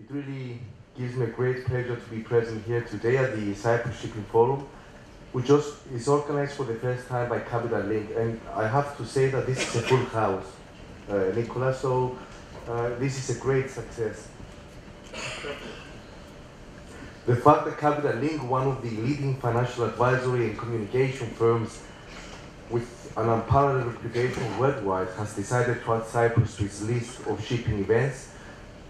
It really gives me a great pleasure to be present here today at the Cyprus Shipping Forum, which just is organized for the first time by Capital Link. And I have to say that this is a full house, uh, so uh, this is a great success. The fact that Capital Link, one of the leading financial advisory and communication firms with an unparalleled reputation worldwide, has decided to add Cyprus to its list of shipping events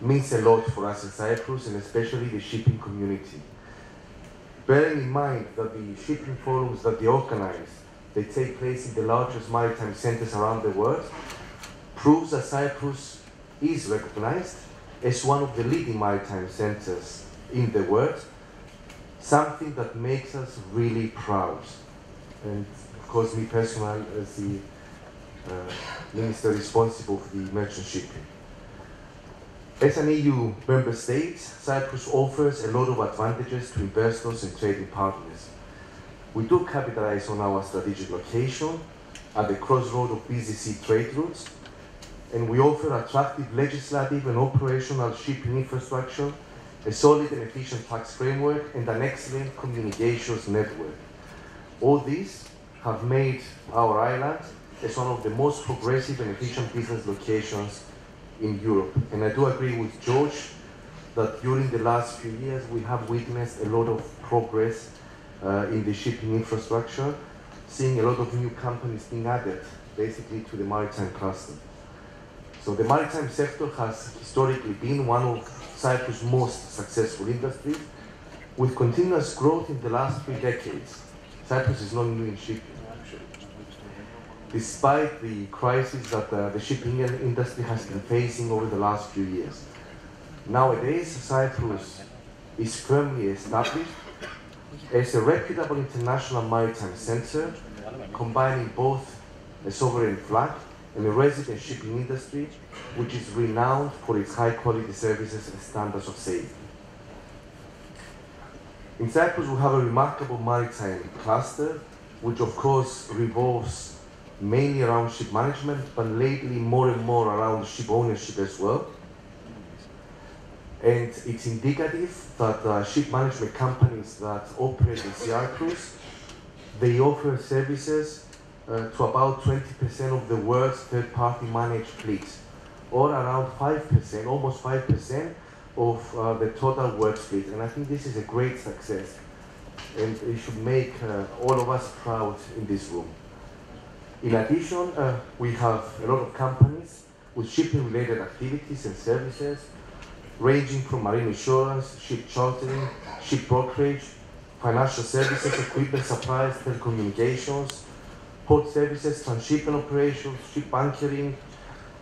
means a lot for us in Cyprus and especially the shipping community. Bearing in mind that the shipping forums that they organize, they take place in the largest maritime centers around the world, proves that Cyprus is recognized as one of the leading maritime centers in the world, something that makes us really proud. And of course, me personally, as the uh, minister responsible for the merchant shipping. As an EU member state, Cyprus offers a lot of advantages to investors and trading partners. We do capitalize on our strategic location at the crossroad of busy trade routes, and we offer attractive legislative and operational shipping infrastructure, a solid and efficient tax framework, and an excellent communications network. All these have made our island as one of the most progressive and efficient business locations in Europe. And I do agree with George that during the last few years we have witnessed a lot of progress uh, in the shipping infrastructure, seeing a lot of new companies being added basically to the maritime cluster. So the maritime sector has historically been one of Cyprus' most successful industries, with continuous growth in the last three decades. Cyprus is not new in shipping despite the crisis that uh, the shipping industry has been facing over the last few years. Nowadays, Cyprus is firmly established as a reputable international maritime center, combining both a sovereign flag and a resident shipping industry, which is renowned for its high quality services and standards of safety. In Cyprus, we have a remarkable maritime cluster, which of course revolves mainly around ship management, but lately more and more around ship ownership as well. And it's indicative that uh, ship management companies that operate in Cyprus, they offer services uh, to about 20% of the world's third-party managed fleets, or around 5%, almost 5% of uh, the total world fleet. And I think this is a great success, and it should make uh, all of us proud in this room. In addition, uh, we have a lot of companies with shipping-related activities and services, ranging from marine insurance, ship chartering, ship brokerage, financial services, equipment supplies, telecommunications, port services, transshipment operations, ship bunkering,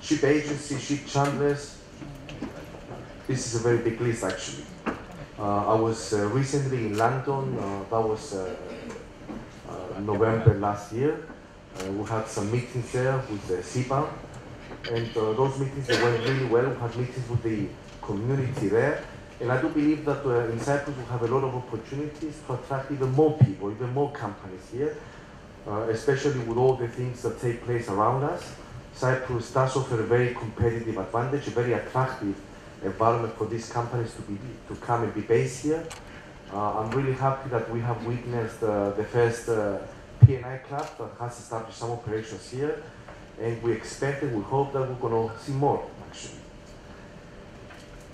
ship agency, ship chandlers. This is a very big list, actually. Uh, I was uh, recently in London, uh, that was uh, uh, November last year, we had some meetings there with the CBAM, and uh, those meetings went really well. We had meetings with the community there, and I do believe that uh, in Cyprus we have a lot of opportunities to attract even more people, even more companies here, uh, especially with all the things that take place around us. Cyprus does offer a very competitive advantage, a very attractive environment for these companies to be to come and be based here. Uh, I'm really happy that we have witnessed uh, the first P&I Club that has established some operations here, and we expect and we hope that we're going to see more, actually.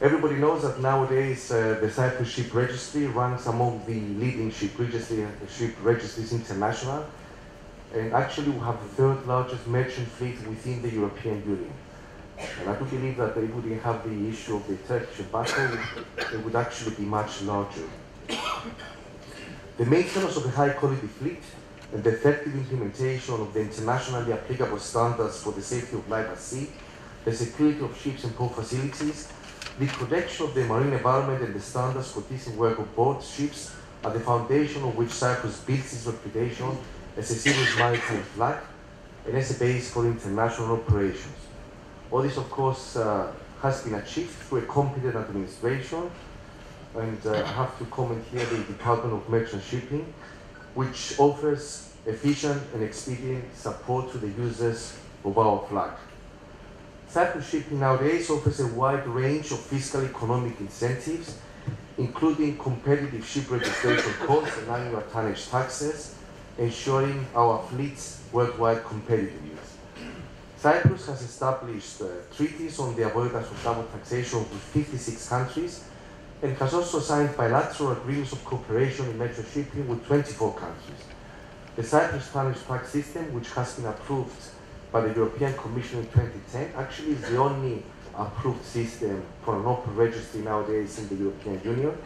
Everybody knows that nowadays uh, the Cyprus Ship Registry ranks among the leading ship, registry, ship registries international, and actually we have the third largest merchant fleet within the European Union. And I do believe that if we didn't have the issue of the Turkish embargo, it would actually be much larger. The maintenance of a high quality fleet and the effective implementation of the internationally applicable standards for the safety of life at sea, the security of ships and port facilities, the protection of the marine environment and the standards for decent work on board ships are the foundation on which Cyprus builds its reputation as a serious maritime flag and as a base for international operations. All this, of course, uh, has been achieved through a competent administration, and uh, I have to comment here the Department of Merchant Shipping, which offers efficient and expedient support to the users of our flag. Cyprus shipping nowadays offers a wide range of fiscal economic incentives, including competitive ship registration costs and annual tonnage taxes, ensuring our fleet's worldwide competitiveness. Cyprus has established uh, treaties on the avoidance of double taxation with 56 countries and has also signed bilateral agreements of cooperation in metro shipping with 24 countries. The Cyprus tonnage tax system, which has been approved by the European Commission in 2010, actually is the only approved system for an open registry nowadays in the European Union,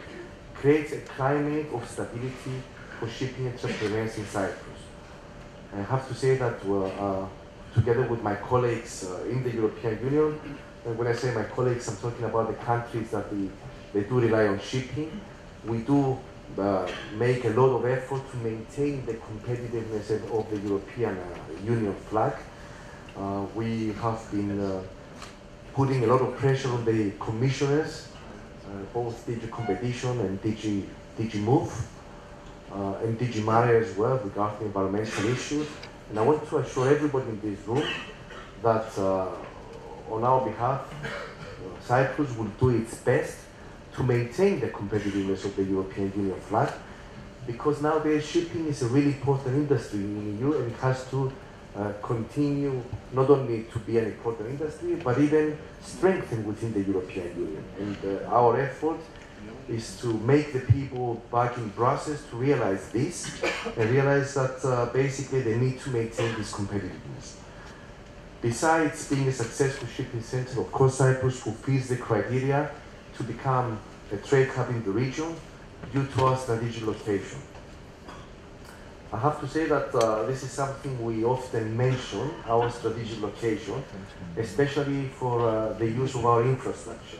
creates a climate of stability for shipping entrepreneurs in Cyprus. I have to say that uh, together with my colleagues uh, in the European Union, and when I say my colleagues, I'm talking about the countries that we, they do rely on shipping. We do uh, make a lot of effort to maintain the competitiveness of the European uh, Union flag. Uh, we have been uh, putting a lot of pressure on the commissioners, uh, both DG Competition and DG, Move, and DG Mare as well regarding environmental issues. And I want to assure everybody in this room that on our behalf, Cyprus will do its best to maintain the competitiveness of the European Union flag because nowadays shipping is a really important industry in the EU and it has to uh, continue not only to be an important industry but even strengthen within the European Union. And uh, our effort is to make the people back in Brussels to realize this and realize that uh, basically they need to maintain this competitiveness. Besides being a successful shipping center, of course Cyprus fulfills the criteria to become a trade hub in the region due to our strategic location. I have to say that uh, this is something we often mention, our strategic location, especially for uh, the use of our infrastructure.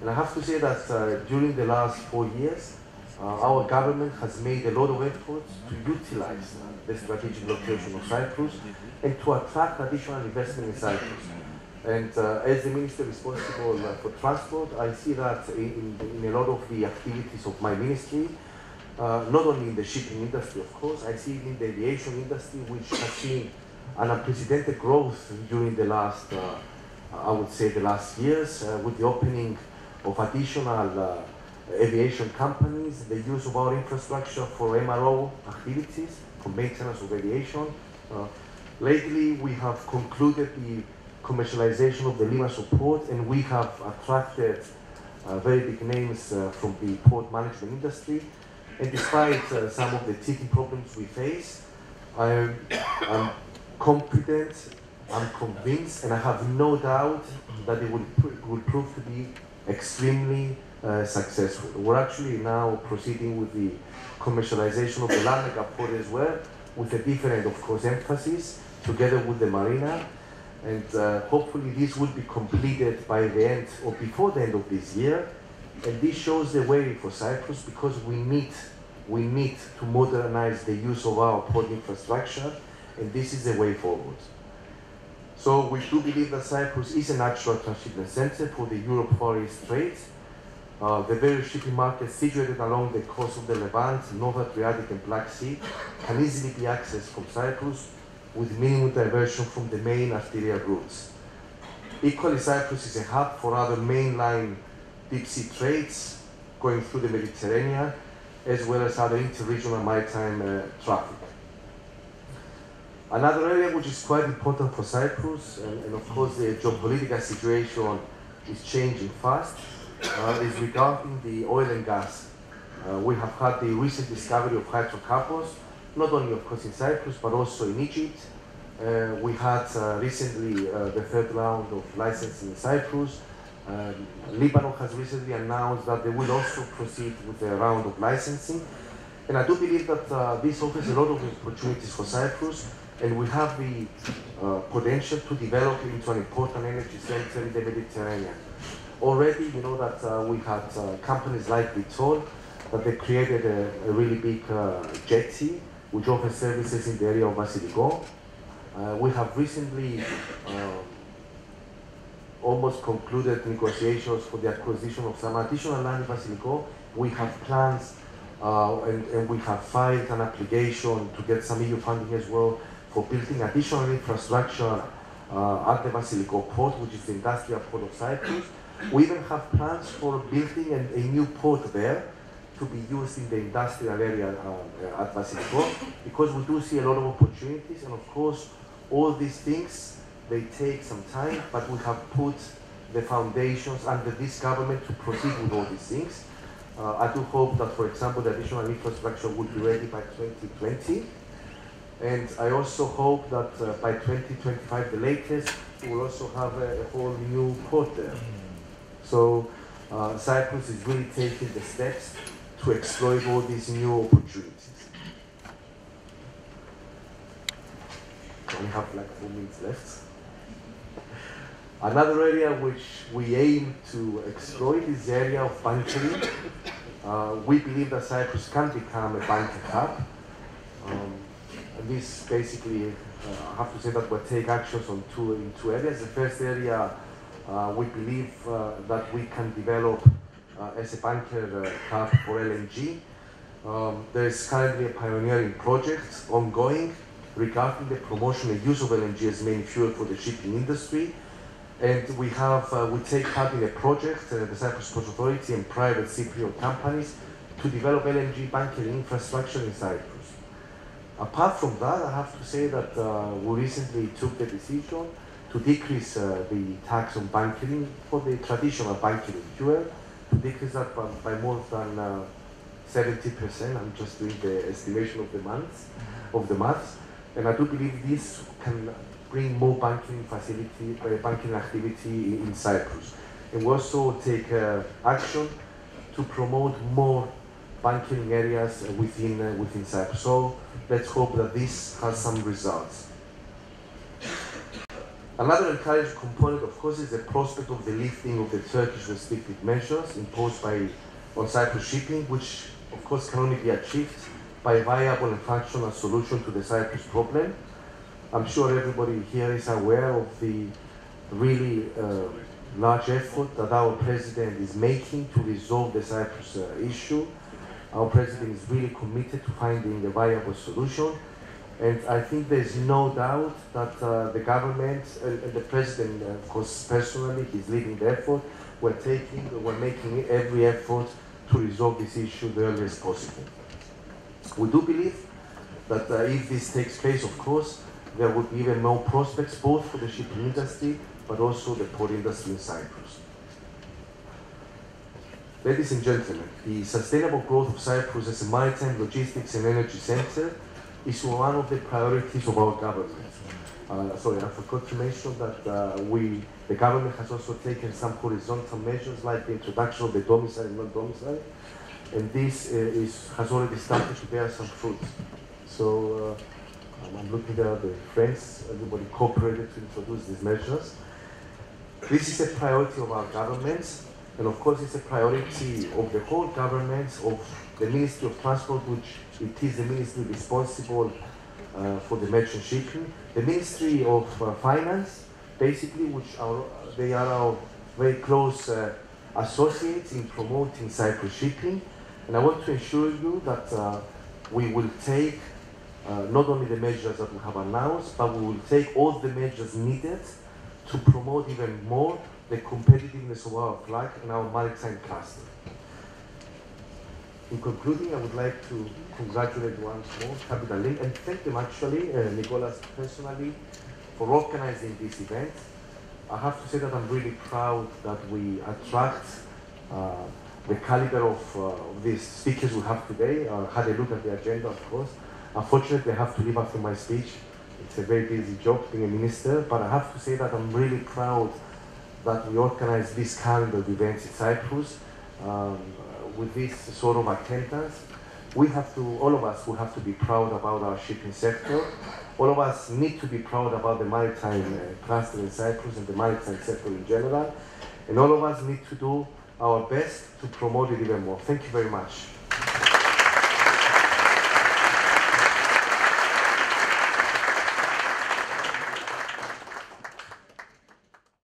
And I have to say that uh, during the last four years, uh, our government has made a lot of efforts to utilize the strategic location of Cyprus and to attract additional investment in Cyprus. And uh, as the minister responsible uh, for transport, I see that in, in, a lot of the activities of my ministry, uh, not only in the shipping industry, of course, I see it in the aviation industry, which has seen an unprecedented growth during the last, uh, I would say, the last years, uh, with the opening of additional uh, aviation companies, the use of our infrastructure for MRO activities, for maintenance of aviation. lately, we have concluded the commercialization of the Limassol port, and we have attracted uh, very big names uh, from the port management industry. And despite uh, some of the teething problems we face, I'm, I'm confident, I'm convinced, and I have no doubt that it will, it will prove to be extremely uh, successful. We're actually now proceeding with the commercialization of the Larnaca port as well, with a different, of course, emphasis, together with the marina and uh, hopefully this will be completed by the end or before the end of this year. And this shows the way for Cyprus because we need, we need to modernize the use of our port infrastructure, and this is the way forward. So we do believe that Cyprus is a natural transshipment center for the Europe-Far East trade. Uh, the various shipping markets situated along the coast of the Levant, North Adriatic and Black Sea can easily be accessed from Cyprus with minimal diversion from the main arterial routes. Equally, Cyprus is a hub for other mainline deep sea trades going through the Mediterranean, as well as other interregional maritime uh, traffic. Another area which is quite important for Cyprus, and, and of course the geopolitical situation is changing fast, uh, is regarding the oil and gas. Uh, we have had the recent discovery of hydrocarbons, not only of course in Cyprus, but also in Egypt. Uh, we had uh, recently uh, the third round of licensing in Cyprus. Um, Lebanon has recently announced that they will also proceed with a round of licensing. And I do believe that uh, this offers a lot of opportunities for Cyprus, and we have the uh, potential to develop into an important energy center in the Mediterranean. Already, you know that uh, we had companies like Vitol, that they created a, a really big jetty which offers services in the area of Vasiliko. Uh, we have recently um, almost concluded negotiations for the acquisition of some additional land in Vasiliko. We have plans uh, and, and, we have filed an application to get some EU funding as well for building additional infrastructure uh, at the Vasiliko port, which is the industrial port of Cyprus. We even have plans for building a, a new port there to be used in the industrial area uh, at Vasiliko because we do see a lot of opportunities and of course all these things they take some time but we have put the foundations under this government to proceed with all these things. Uh, I do hope that for example the additional infrastructure will be ready by 2020 and I also hope that uh, by 2025 the latest we will also have a, a whole new port there. So uh, Cyprus is really taking the steps to exploit all these new opportunities. We have like four minutes left. Another area which we aim to exploit is the area of bunkering. Uh, we believe that Cyprus can become a bunkering hub. Um, this basically, uh, I have to say that we take actions on two, in two areas. The first area, uh, we believe uh, that we can develop as a bunker uh, hub for LNG. Um, there is currently a pioneering project ongoing regarding the promotion and use of LNG as main fuel for the shipping industry. And we have, uh, we take part in a project, the Cyprus Port Authority and private Cypriot companies to develop LNG bunkering infrastructure in Cyprus. Apart from that, I have to say that uh, we recently took the decision to decrease uh, the tax on bunkering for the traditional bunkering fuel, decrease that by, by more than uh, 70%. I'm just doing the estimation of the months, of the months. And I do believe this can bring more bunkering facility, uh, bunkering activity in, in, Cyprus. And we also take uh, action to promote more bunkering areas within, uh, within Cyprus. So let's hope that this has some results. Another encouraging component, of course, is the prospect of the lifting of the Turkish restrictive measures imposed by on Cyprus shipping, which of course can only be achieved by a viable and functional solution to the Cyprus problem. I'm sure everybody here is aware of the really uh, large effort that our president is making to resolve the Cyprus uh, issue our president is really committed to finding a viable solution. And I think there's no doubt that uh, the government and, the president, uh, of course, personally, he's leading the effort. We're taking, we're making every effort to resolve this issue the earliest possible. We do believe that uh, if this takes place, of course, there would be even more prospects both for the shipping industry but also the port industry in Cyprus. Ladies and gentlemen, the sustainable growth of Cyprus as a maritime logistics and energy center is one of the priorities of our government. Uh, sorry, I forgot to mention that uh, we, the government has also taken some horizontal measures like the introduction of the domicile and non-domicile, and this uh, is, has already started to bear some fruit. So uh, I'm looking at the friends, everybody cooperated to introduce these measures. This is a priority of our government and of course, it's a priority of the whole government, of the Ministry of Transport, which it is the ministry responsible uh, for the merchant shipping. The Ministry of uh, Finance, basically, which are, they are our very close uh, associates in promoting Cyprus shipping. And I want to assure you that uh, we will take uh, not only the measures that we have announced, but we will take all the measures needed to promote even more the competitiveness of our flag and our maritime cluster. In concluding, I would like to congratulate once more Capital Link and thank them actually, uh, Nicholas personally, for organizing this event. I have to say that I'm really proud that we attract uh, the caliber of uh, these speakers we have today. I had a look at the agenda, of course. Unfortunately, I have to leave after my speech. It's a very busy job being a minister, but I have to say that I'm really proud that we organize this kind of events in Cyprus um, with this sort of attendance. We have to, all of us, we have to be proud about our shipping sector. All of us need to be proud about the maritime uh, cluster in Cyprus and the maritime sector in general. And all of us need to do our best to promote it even more. Thank you very much.